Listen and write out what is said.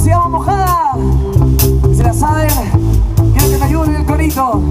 se llama Mojada. Se la saben. Quiero que me ayuden el corito.